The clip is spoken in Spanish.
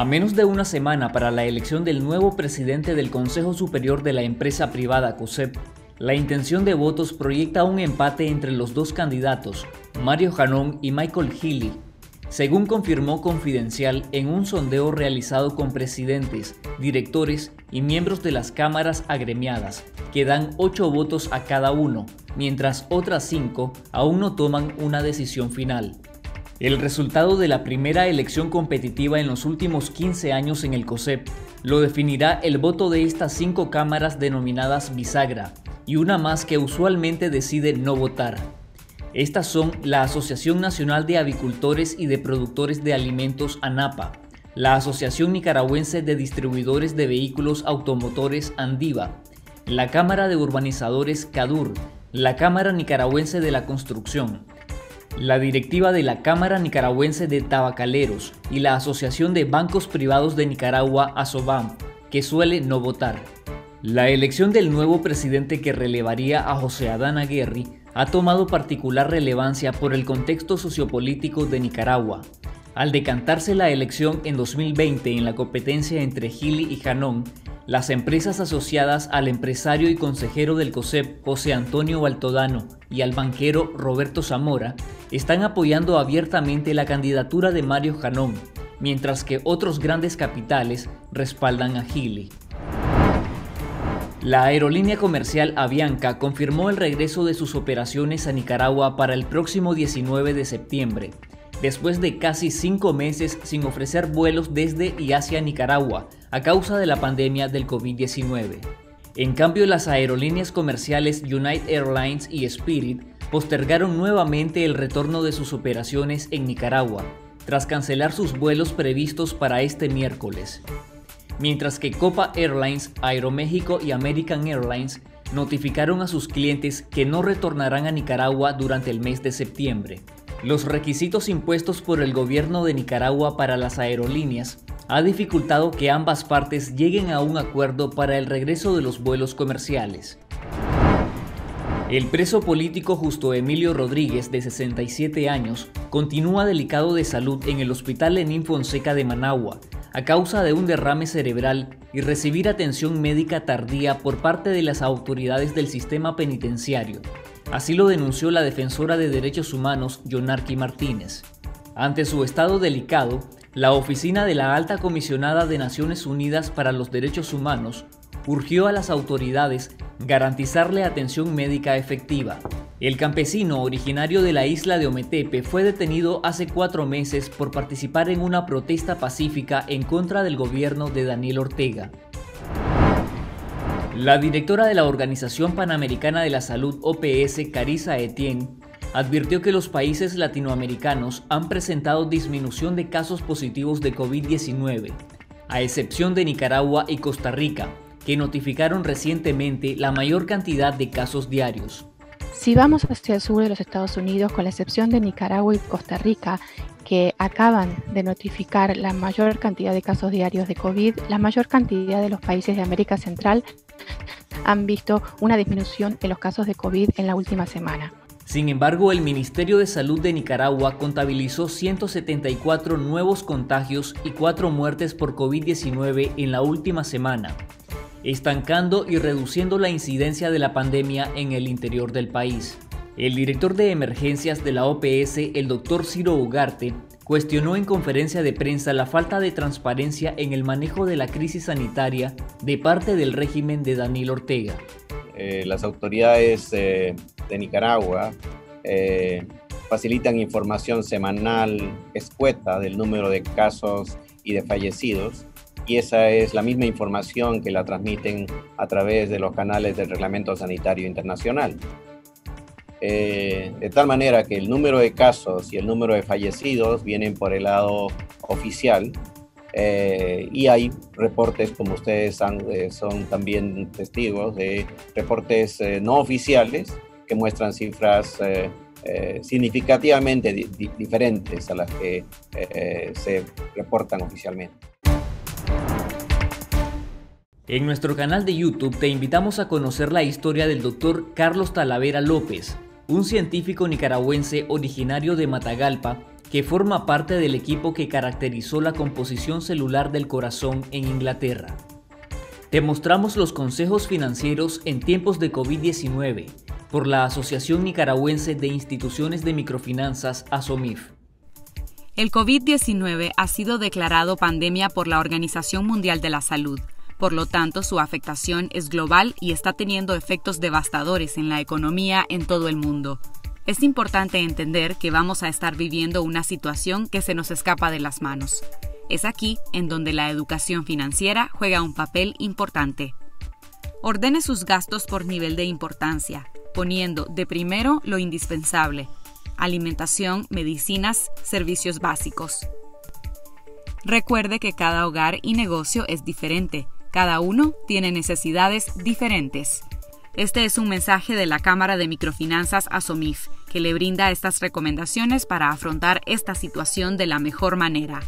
A menos de una semana para la elección del nuevo presidente del Consejo Superior de la empresa privada COSEP, la intención de votos proyecta un empate entre los dos candidatos, Mario Janón y Michael Healy, según confirmó Confidencial en un sondeo realizado con presidentes, directores y miembros de las cámaras agremiadas, que dan 8 votos a cada uno, mientras otras 5 aún no toman una decisión final. El resultado de la primera elección competitiva en los últimos 15 años en el COSEP lo definirá el voto de estas cinco cámaras denominadas bisagra y una más que usualmente decide no votar. Estas son la Asociación Nacional de Avicultores y de Productores de Alimentos ANAPA, la Asociación Nicaragüense de Distribuidores de Vehículos Automotores ANDIVA, la Cámara de Urbanizadores CADUR, la Cámara Nicaragüense de la Construcción, la directiva de la Cámara Nicaragüense de Tabacaleros y la Asociación de Bancos Privados de Nicaragua, ASOBAM, que suele no votar. La elección del nuevo presidente que relevaría a José Adán Aguirre ha tomado particular relevancia por el contexto sociopolítico de Nicaragua. Al decantarse la elección en 2020 en la competencia entre Gili y Janón, las empresas asociadas al empresario y consejero del COSEP José Antonio Baltodano y al banquero Roberto Zamora están apoyando abiertamente la candidatura de Mario Janón, mientras que otros grandes capitales respaldan a Gili. La aerolínea comercial Avianca confirmó el regreso de sus operaciones a Nicaragua para el próximo 19 de septiembre, después de casi cinco meses sin ofrecer vuelos desde y hacia Nicaragua a causa de la pandemia del COVID-19. En cambio, las aerolíneas comerciales United Airlines y Spirit postergaron nuevamente el retorno de sus operaciones en Nicaragua, tras cancelar sus vuelos previstos para este miércoles mientras que Copa Airlines, Aeroméxico y American Airlines notificaron a sus clientes que no retornarán a Nicaragua durante el mes de septiembre. Los requisitos impuestos por el gobierno de Nicaragua para las aerolíneas ha dificultado que ambas partes lleguen a un acuerdo para el regreso de los vuelos comerciales. El preso político Justo Emilio Rodríguez, de 67 años, continúa delicado de salud en el Hospital Lenín Fonseca de Managua, a causa de un derrame cerebral y recibir atención médica tardía por parte de las autoridades del sistema penitenciario. Así lo denunció la defensora de derechos humanos, Yonarqui Martínez. Ante su estado delicado, la oficina de la Alta Comisionada de Naciones Unidas para los Derechos Humanos urgió a las autoridades garantizarle atención médica efectiva. El campesino originario de la isla de Ometepe fue detenido hace cuatro meses por participar en una protesta pacífica en contra del gobierno de Daniel Ortega. La directora de la Organización Panamericana de la Salud OPS, Carissa Etienne, advirtió que los países latinoamericanos han presentado disminución de casos positivos de COVID-19, a excepción de Nicaragua y Costa Rica, que notificaron recientemente la mayor cantidad de casos diarios. Si vamos hacia el sur de los Estados Unidos, con la excepción de Nicaragua y Costa Rica, que acaban de notificar la mayor cantidad de casos diarios de COVID, la mayor cantidad de los países de América Central han visto una disminución en los casos de COVID en la última semana. Sin embargo, el Ministerio de Salud de Nicaragua contabilizó 174 nuevos contagios y 4 muertes por COVID-19 en la última semana, estancando y reduciendo la incidencia de la pandemia en el interior del país. El director de emergencias de la OPS, el doctor Ciro Ugarte, cuestionó en conferencia de prensa la falta de transparencia en el manejo de la crisis sanitaria de parte del régimen de Daniel Ortega. Eh, las autoridades eh, de Nicaragua eh, facilitan información semanal escueta del número de casos y de fallecidos y esa es la misma información que la transmiten a través de los canales del Reglamento Sanitario Internacional. Eh, de tal manera que el número de casos y el número de fallecidos vienen por el lado oficial eh, y hay reportes, como ustedes eh, son también testigos, de reportes no oficiales que muestran cifras significativamente diferentes a las que se reportan oficialmente. En nuestro canal de YouTube te invitamos a conocer la historia del doctor Carlos Talavera López, un científico nicaragüense originario de Matagalpa que forma parte del equipo que caracterizó la composición celular del corazón en Inglaterra. Te mostramos los consejos financieros en tiempos de COVID-19 por la Asociación Nicaragüense de Instituciones de Microfinanzas, ASOMIF. El COVID-19 ha sido declarado pandemia por la Organización Mundial de la Salud. Por lo tanto, su afectación es global y está teniendo efectos devastadores en la economía en todo el mundo. Es importante entender que vamos a estar viviendo una situación que se nos escapa de las manos. Es aquí en donde la educación financiera juega un papel importante. Ordene sus gastos por nivel de importancia, poniendo de primero lo indispensable, alimentación, medicinas, servicios básicos. Recuerde que cada hogar y negocio es diferente, cada uno tiene necesidades diferentes. Este es un mensaje de la Cámara de Microfinanzas ASOMIF, que le brinda estas recomendaciones para afrontar esta situación de la mejor manera.